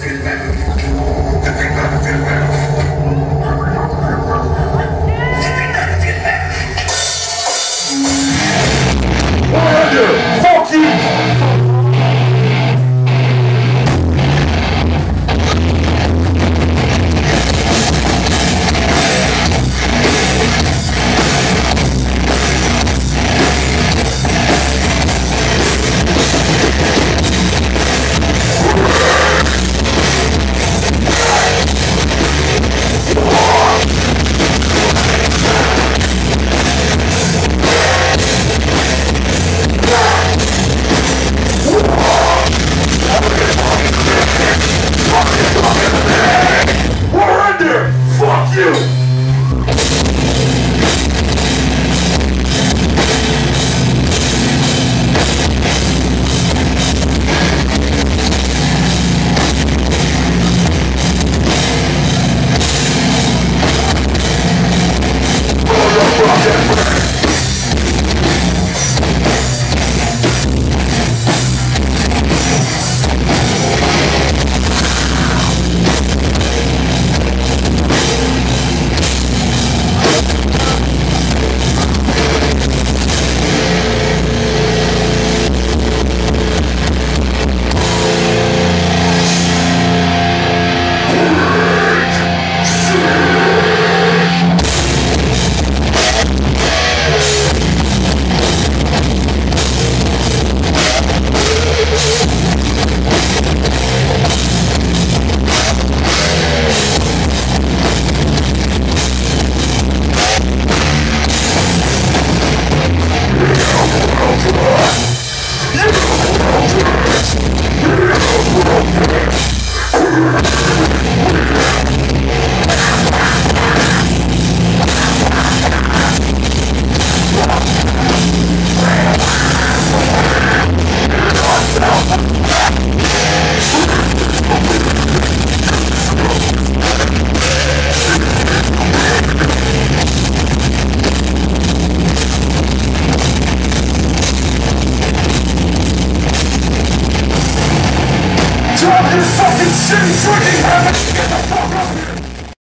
Fuck Drop your fucking shit, freaking habit! Get the fuck off me!